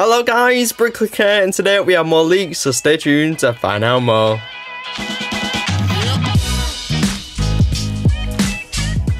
Hello guys, BrickClicker and today we have more leaks, so stay tuned to find out more.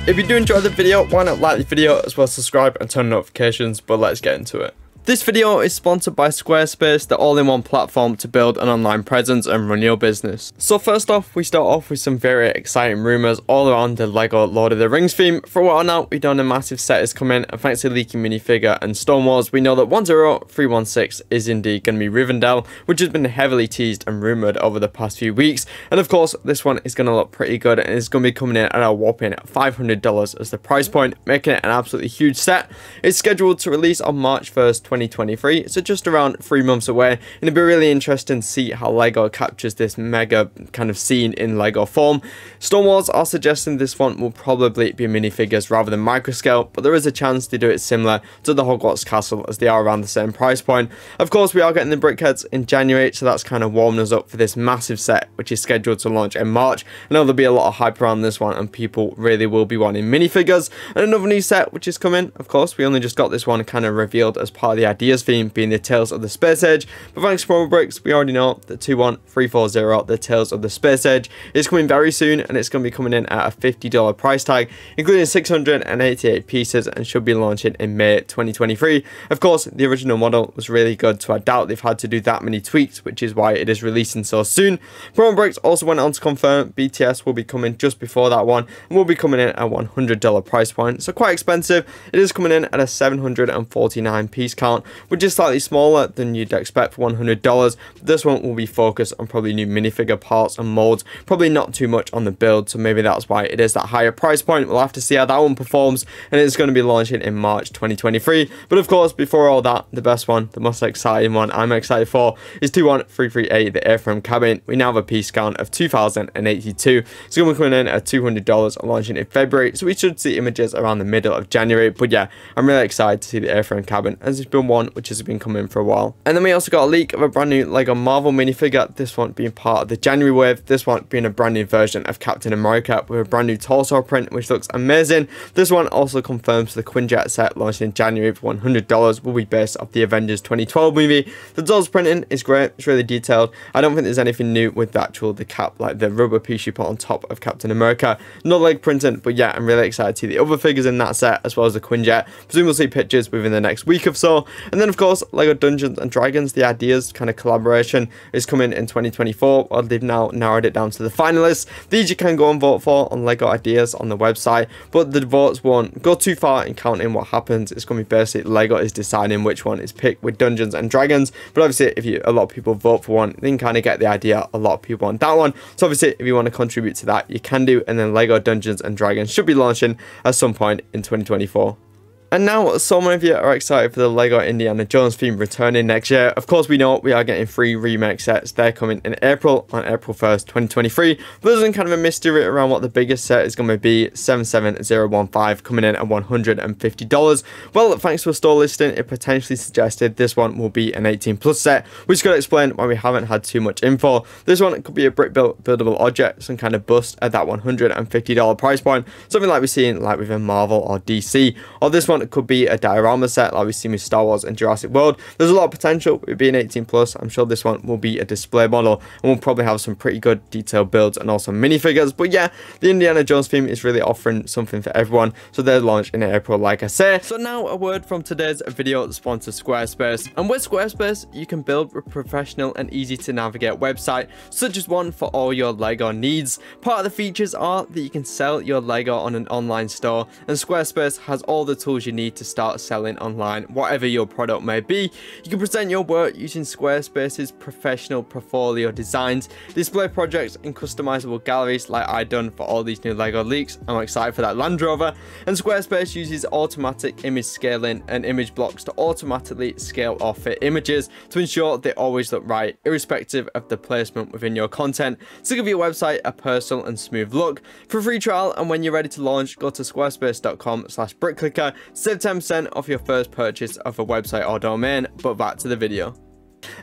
If you do enjoy the video, why not like the video as well subscribe and turn on notifications, but let's get into it. This video is sponsored by Squarespace, the all-in-one platform to build an online presence and run your business. So first off, we start off with some very exciting rumours all around the LEGO Lord of the Rings theme. For a while now, we've done a massive set is coming, and thanks to leaking minifigure and StoneWars, we know that 10316 is indeed going to be Rivendell, which has been heavily teased and rumoured over the past few weeks. And of course, this one is going to look pretty good, and it's going to be coming in at a whopping $500 as the price point, making it an absolutely huge set. It's scheduled to release on March 1st, 2023, so just around three months away. And it'd be really interesting to see how LEGO captures this mega kind of scene in LEGO form. StoneWars are suggesting this one will probably be minifigures rather than microscale, but there is a chance they do it similar to the Hogwarts Castle as they are around the same price point. Of course, we are getting the BrickHeadz in January, so that's kind of warming us up for this massive set, which is scheduled to launch in March. I know there'll be a lot of hype around this one, and people really will be wanting minifigures. And another new set which is coming, of course, we only just got this one kind of revealed as part of the ideas theme being the Tales of the Space Age. But thanks to Promobricks, we already know that 21340, the Tales of the Space Age, is coming very soon and it's going to be coming in at a $50 price tag, including 688 pieces and should be launching in May 2023. Of course, the original model was really good, so I doubt they've had to do that many tweaks, which is why it is releasing so soon. Promobricks also went on to confirm BTS will be coming just before that one and will be coming in at a $100 price point, so quite expensive. It is coming in at a 749 piece count, which is slightly smaller than you'd expect for $100. This one will be focused on probably new minifigure parts and molds, probably not too much on the build, so maybe that's why it is that higher price point. We'll have to see how that one performs, and it's going to be launching in March 2023. But of course, before all that, the best one, the most exciting one I'm excited for is 21338, the A-Frame cabin. We now have a piece count of 2082. It's going to be coming in at $200 launching in February, so we should see images around the middle of January. But yeah, I'm really excited to see the A-Frame cabin, as it's been one which has been coming for a while. And then we also got a leak of a brand new LEGO Marvel minifigure, this one being part of the January wave, this one being a brand new version of Captain America with a brand new torso print, which looks amazing. This one also confirms the Quinjet set launching in January for $100 will be based off the Avengers 2012 movie. The dolls printing is great, it's really detailed. I don't think there's anything new with the actual, the cap, like the rubber piece you put on top of Captain America. Not leg printing, but yeah, I'm really excited to see the other figures in that set, as well as the Quinjet. See pictures within the next week or so. And then, of course, LEGO Dungeons and Dragons, the ideas kind of collaboration is coming in 2024. Well, they've now narrowed it down to the finalists. These you can go and vote for on LEGO Ideas on the website, but the votes won't go too far in counting what happens. It's going to be basically LEGO is deciding which one is picked with Dungeons and Dragons. But obviously, if you a lot of people vote for one, then kind of get the idea. A lot of people want that one. So obviously, if you want to contribute to that, you can do. And then LEGO Dungeons and Dragons should be launching at some point in 2024. And now, so many of you are excited for the LEGO Indiana Jones theme returning next year. Of course, we know we are getting three remake sets. They're coming in April, on April 1st, 2023. But there's kind of a mystery around what the biggest set is going to be, 77015, coming in at $150. Well, thanks to a store listing, it potentially suggested this one will be an 18 plus set, which could explain why we haven't had too much info. This one could be a brick built buildable object, some kind of bust at that $150 price point, something like we're seeing like within Marvel or DC. Or this one it could be a diorama set like we've seen with Star Wars and Jurassic World. There's a lot of potential with being 18 plus. I'm sure this one will be a display model and we'll probably have some pretty good detailed builds and also minifigures. But yeah, the Indiana Jones theme is really offering something for everyone. So they're launched in April, like I say. So now a word from today's video sponsor Squarespace. And with Squarespace, you can build a professional and easy to navigate website, such as one for all your LEGO needs. Part of the features are that you can sell your LEGO on an online store and Squarespace has all the tools you need to start selling online, whatever your product may be. You can present your work using Squarespace's professional portfolio designs, display projects in customizable galleries like I done for all these new LEGO leaks. I'm excited for that Land Rover. And Squarespace uses automatic image scaling and image blocks to automatically scale or fit images to ensure they always look right, irrespective of the placement within your content, to give your website a personal and smooth look. For free trial and when you're ready to launch, go to squarespace.com slash brickclicker, save 10% off your first purchase of a website or domain, but back to the video.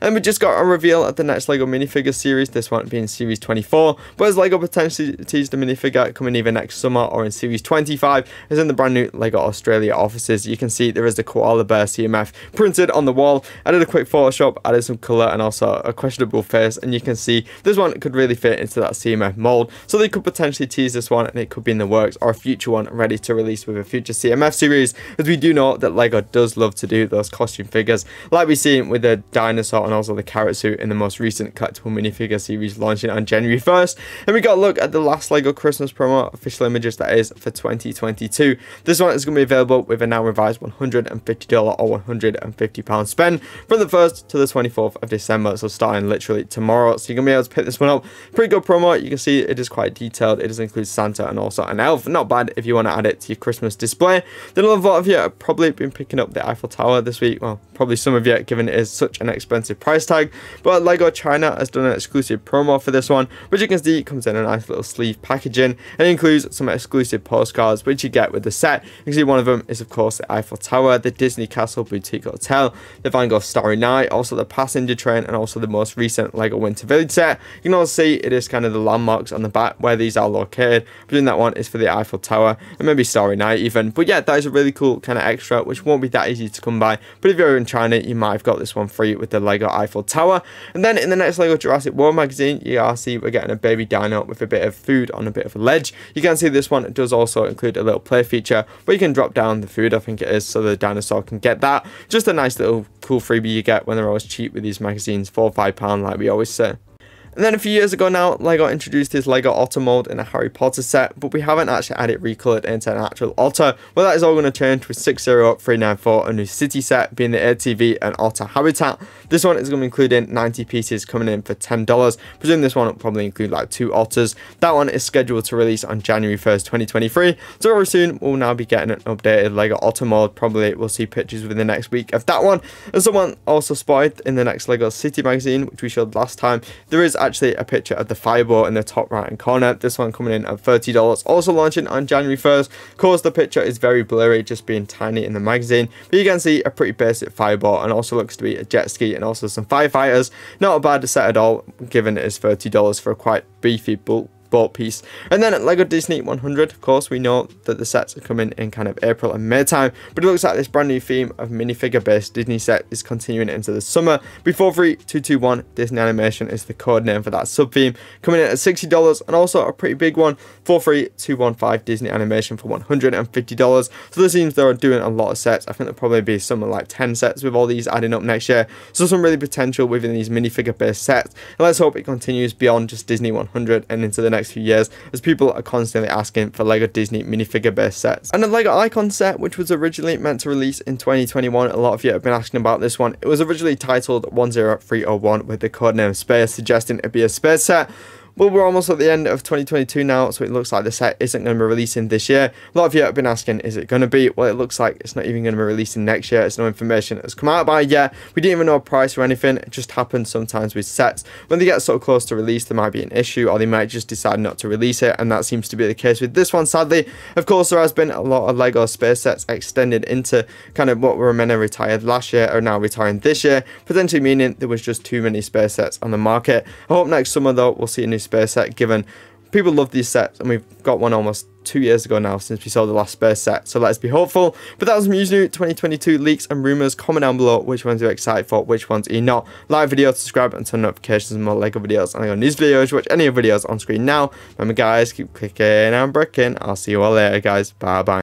And we just got a reveal of the next LEGO minifigure series, this one being Series 24. But as LEGO potentially teased the minifigure coming either next summer or in Series 25, is in the brand new LEGO Australia offices. You can see there is the koala bear CMF printed on the wall. I did a quick Photoshop, added some colour and also a questionable face. And you can see this one could really fit into that CMF mold. So they could potentially tease this one and it could be in the works or a future one ready to release with a future CMF series. As we do know that LEGO does love to do those costume figures like we've seen with the dinosaur and also the carrot suit in the most recent collectible minifigure series launching on January 1st. And we got a look at the last LEGO Christmas promo official images that is for 2022. This one is going to be available with a now revised $150 or £150 spend from the 1st to the 24th of December. So starting literally tomorrow. So you're going to be able to pick this one up. Pretty good promo. You can see it is quite detailed. It does include Santa and also an elf. Not bad if you want to add it to your Christmas display. Then a lot of you have probably been picking up the Eiffel Tower this week. Well, probably some of you given it is such an expensive price tag. But LEGO China has done an exclusive promo for this one, which you can see comes in a nice little sleeve packaging and includes some exclusive postcards which you get with the set. You can see one of them is of course the Eiffel Tower, the Disney Castle Boutique Hotel, the Van Gogh Starry Night, also the passenger train and also the most recent LEGO Winter Village set. You can also see it is kind of the landmarks on the back where these are located. But that one is for the Eiffel Tower and maybe Starry Night even. But yeah, that is a really cool kind of extra which won't be that easy to come by. But if you're in China, you might have got this one free with the LEGO Eiffel Tower. And then in the next LEGO Jurassic World magazine, you are see we're getting a baby dino with a bit of food on a bit of a ledge. You can see this one does also include a little play feature where you can drop down the food, I think it is, so the dinosaur can get that. Just a nice little cool freebie you get when they're always cheap with these magazines, four or five pound like we always say. And then a few years ago now, LEGO introduced his LEGO Otter mold in a Harry Potter set, but we haven't actually had it recoloured into an actual otter. Well, that is all going to change with 60394, a new city set, being the ATV and otter habitat. This one is going to be including 90 pieces coming in for $10. Presume this one will probably include like two otters. That one is scheduled to release on January 1st, 2023. So very soon, we'll now be getting an updated LEGO Otter mold. Probably we'll see pictures within the next week of that one. And someone also spotted in the next LEGO City magazine, which we showed last time, there is actually a picture of the fireball in the top right hand corner. This one coming in at $30. Also launching on January 1st. Of course, the picture is very blurry, just being tiny in the magazine. But you can see a pretty basic fireball and also looks to be a jet ski and also some firefighters. Not a bad set at all, given it is $30 for a quite beefy bulk bought piece. And then at LEGO Disney 100, of course, we know that the sets are coming in kind of April and May time, but it looks like this brand new theme of minifigure based Disney set is continuing into the summer. Before 3221 Disney Animation is the code name for that sub theme, coming in at $60 and also a pretty big one, 43215 Disney Animation for $150. So this seems they're doing a lot of sets. I think there'll probably be something like 10 sets with all these adding up next year. So some really potential within these minifigure based sets. And let's hope it continues beyond just Disney 100 and into the next few years as people are constantly asking for LEGO Disney minifigure based sets. And the LEGO Icon set, which was originally meant to release in 2021, a lot of you have been asking about this one. It was originally titled 10301 with the codename Space, suggesting it'd be a space set. Well, we're almost at the end of 2022 now, so it looks like the set isn't going to be releasing this year. A lot of you have been asking, is it going to be? Well, it looks like it's not even going to be releasing next year. It's no information has come out by yet. We didn't even know a price or anything. It just happens sometimes with sets. When they get so close to release, there might be an issue, or they might just decide not to release it, and that seems to be the case with this one, sadly. Of course, there has been a lot of LEGO space sets extended into kind of what were to retired last year, are now retiring this year, potentially meaning there was just too many space sets on the market. I hope next summer, though, we'll see a new space set given people love these sets and we've got one almost two years ago now since we saw the last space set so let's be hopeful. But that was Muse 2022 leaks and rumors. Comment down below which ones you're excited for which ones are you not. Like video subscribe and turn notifications for more lego videos. And got news videos watch any of videos on screen now. Remember guys keep clicking and breaking. I'll see you all later guys. Bye bye